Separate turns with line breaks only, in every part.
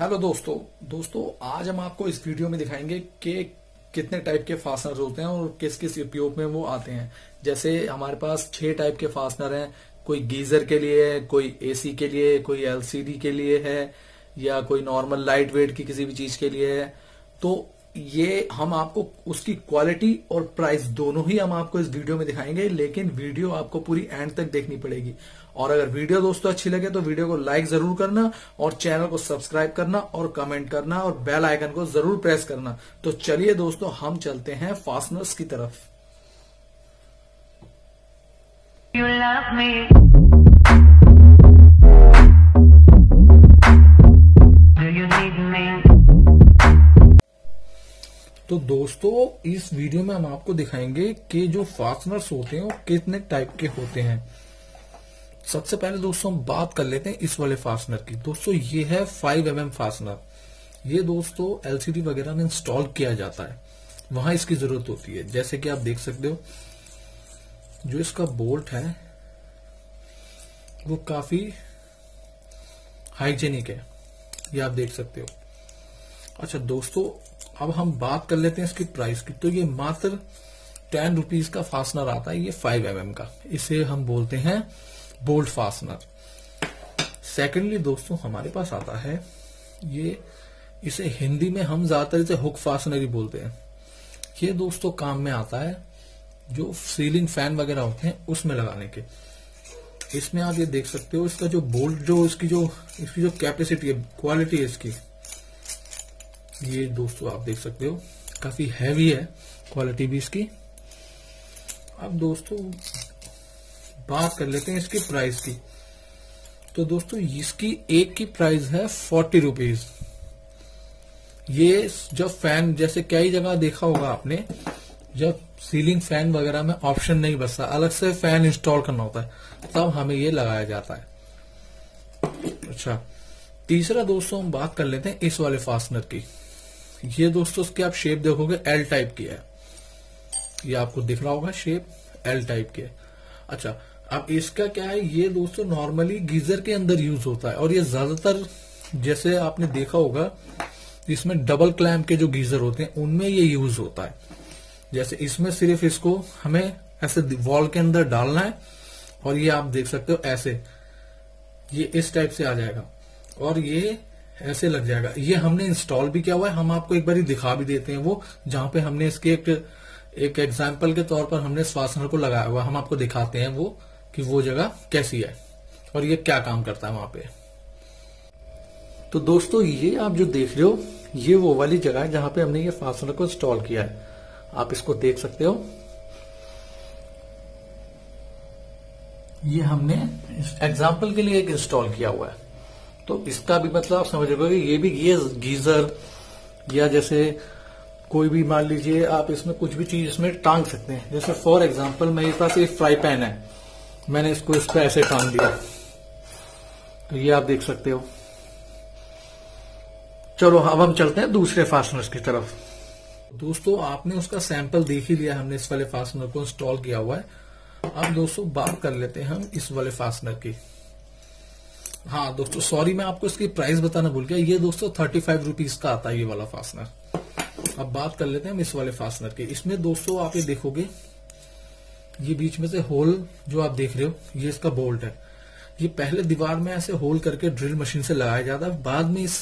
Hello दोस्तों दोस्तों, आज हम आपको इस वीडियो में दिखाएँगे कि कितने टाइप के फास्टनर होते हैं और किस किस उपयोग में वो आते हैं। जैसे हमारे पास छह टाइप के फास्टनर हैं, कोई गीजर के लिए है, कोई एसी के लिए कोई एलसीडी के लिए है, या कोई नॉर्मल लाइट वेट की किसी भी चीज़ के लिए है। तो ये हम आपको उसकी क्वालिटी और प्राइस दोनों ही हम आपको इस वीडियो में दिखाएँगे, लेकिन वीडियो आपको पूरी एंड तक देखनी पड़ेगी। और अगर वीडियो दोस्तों अच्छी लगे तो वीडियो को लाइक ज़रूर करना और चैनल को सब्सक्राइब करना और कमेंट करना और बेल आइकन को ज़रूर प्रेस करना। तो चलिए दोस्तों, हम चलते हैं फास्टनर्स की तरफ़। तो दोस्तों, इस वीडियो में हम आपको दिखाएँगे कि जो फास्टनर्स होते हैं, वो कितने टाइप के होते हैं। सबसे पहले दोस्तों, हम बात कर लेते हैं इस वाले फास्टनर की। दोस्तों, ये है 5 एम एम फास्टनर ये दोस्तों एलसीडी वगैरह में इंस्टॉल किया जाता है। वहाँ इसकी ज़रूरत होती है। जैसे कि आप देख सकते हो, जो इसका बोल्ट है, वो काफ़ी हाइजेनिक है। ये आप देख सकते हो। अच्छा दोस्तों अब हम बात कर लेते हैं इसकी प्राइस की। तो ये मात्र टेन रुपीज़ का फास्टनर आता है, ये फाइव एम mm का। इसे हम बोलते हैं बोल्ट फास्टनर सेकेंडली दोस्तों, हमारे पास आता है ये, इसे हिंदी में हम ज़्यादातर इसे हुक फास्टनर ही बोलते हैं। ये दोस्तों काम में आता है, जो सीलिंग फ़ैन वगैरह होते हैं, उसमें लगाने के। इसमें आप ये देख सकते हो, इसका जो बोल्ट जो इसकी जो इसकी जो कैपेसिटी है क्वालिटी है इसकी ये दोस्तों आप देख सकते हो, काफ़ी हैवी है क्वालिटी भी इसकी। अब दोस्तों, बात कर लेते हैं इसकी प्राइस की। तो दोस्तों, इसकी एक की प्राइस है फोर्टी रुपीज़ ये जब फ़ैन जैसे कई जगह देखा होगा आपने, जब सीलिंग फ़ैन वगैरह में ऑप्शन नहीं बचता, अलग से फ़ैन इंस्टॉल करना होता है, तब हमें ये लगाया जाता है। अच्छा तीसरा दोस्तों, हम बात कर लेते हैं इस वाले फास्टनर की। ये दोस्तों इसकी आप शेप देखोगे एल टाइप की है। ये आपको दिख रहा होगा शेप एल टाइप की है। अच्छा अब इसका क्या है? ये दोस्तों नॉर्मली गीजर के अंदर यूज़ होता है और ये ज़्यादातर जैसे आपने देखा होगा, इसमें डबल क्लैम्प के जो गीजर होते हैं, उनमें ये यूज़ होता है। जैसे इसमें सिर्फ़ इसको हमें ऐसे वॉल के अंदर डालना है और ये आप देख सकते हो ऐसे। ये इस टाइप से आ जाएगा। और ये ऐसे लग जाएगा। ये हमने इंस्टॉल भी किया हुआ है, हम आपको एक बार दिखा भी देते हैं वो, जहाँ पे हमने इसके एक एक एग्ज़ाम्पल के तौर पर हमने स्वासनर को लगाया हुआ हम आपको दिखाते हैं वो, कि वो जगह कैसी है और ये क्या काम करता है वहाँ पे। तो दोस्तों, ये आप जो देख रहे हो, ये वो वाली जगह है जहाँ पे हमने ये फास्टनर को इंस्टॉल किया है। आप इसको देख सकते हो। ये हमने एग्ज़ाम्पल के लिए एक इंस्टॉल किया हुआ है। तो इसका भी मतलब आप समझ रहे ये भी ये गीजर या जैसे कोई भी मान लीजिए आप इसमें कुछ भी चीज़ इसमें टांग सकते हैं। जैसे फॉर एग्ज़ाम्पल मेरे पास एक फ्राई पैन है। मैंने इसको इस पर ऐसे टांग दिया। तो ये आप देख सकते हो। चलो, अब हम चलते हैं दूसरे फास्टनर्स की तरफ़। दोस्तों, आपने उसका सैंपल देख ही लिया, हमने इस वाले फास्टनर को इंस्टॉल किया हुआ है। अब दोस्तों, बात कर लेते हैं हम इस वाले फास्टनर की। हाँ दोस्तों सॉरी मैं आपको इसकी प्राइस बताना भूल गया। ये दोस्तों थर्टी फाइव रुपीज़ का आता है ये वाला फास्टनर अब बात कर लेते हैं हम इस वाले फास्टनर की। इसमें दोस्तों आप ये देखोगे, ये बीच में से होल जो आप देख रहे हो, ये इसका बोल्ट है। ये पहले दीवार में ऐसे होल करके ड्रिल मशीन से लगाया जाता है। बाद में इस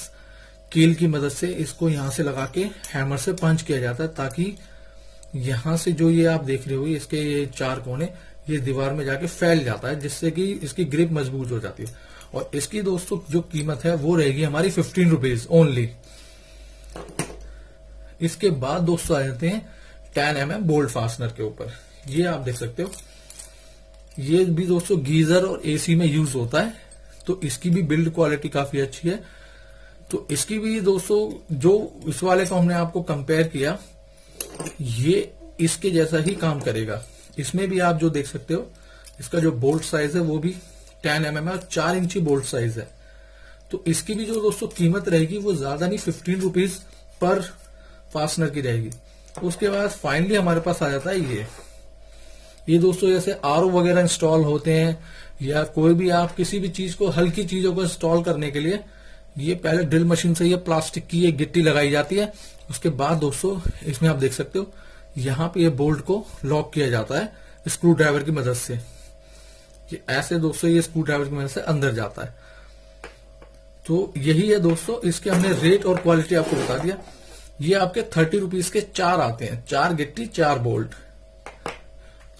कील की मदद से इसको यहाँ से लगा के हैमर से पंच किया जाता है ताकि यहाँ से जो ये आप देख रहे हो इसके ये चार कोने, ये दीवार में जाके फैल जाता है, जिससे कि इसकी ग्रिप मज़बूत हो जाती है। और इसकी दोस्तों जो कीमत है वो रहेगी हमारी फिफ्टीन रुपीज़ ओनली इसके बाद दोस्तों आ जाते हैं ten M M bolt fastener के ऊपर। ये आप देख सकते हो। ये भी दोस्तों गीजर और एसी में यूज़ होता है तो इसकी भी बिल्ड क्वालिटी काफ़ी अच्छी है। तो इसकी भी दोस्तों जो इस वाले को हमने आपको कंपेयर किया, ये इसके जैसा ही काम करेगा। इसमें भी आप जो देख सकते हो, इसका जो बोल्ट साइज़ है वो भी टेन एम एम है चार इंची बोल्ट साइज़ है। तो इसकी भी जो दोस्तों कीमत रहेगी वो ज़्यादा नहीं फिफ्टीन रुपीज़ पर फास्टनर की रहेगी। उसके बाद फाइनली हमारे पास आ जाता है ये। ये दोस्तों जैसे आर वगैरह इंस्टॉल होते हैं, या कोई भी आप किसी भी चीज़ को, हल्की चीज़ों को इंस्टॉल करने के लिए, ये पहले ड्रिल मशीन से ये प्लास्टिक की ये गिट्टी लगाई जाती है। उसके बाद दोस्तों, इसमें आप देख सकते हो, यहाँ पे ये बोल्ट को लॉक किया जाता है स्क्रू ड्राइवर की मदद से। ये ऐसे दोस्तों ये स्क्रू ड्राइवर की मदद से अंदर जाता है। तो यही है दोस्तों, इसके हमने रेट और क्वालिटी आपको बता दिया। ये आपके थर्टी रुपीज़ के चार आते हैं। चार गिट्टी, चार बोल्ट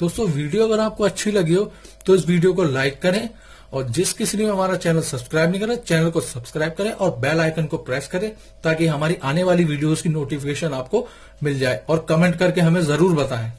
दोस्तों वीडियो अगर आपको अच्छी लगी हो तो इस वीडियो को लाइक करें और जिस किसी ने हमारा चैनल सब्सक्राइब नहीं करा चैनल को सब्सक्राइब करें और बेल आइकन को प्रेस करें ताकि हमारी आने वाली वीडियोस की नोटिफिकेशन आपको मिल जाए और कमेंट करके हमें ज़रूर बताएँ।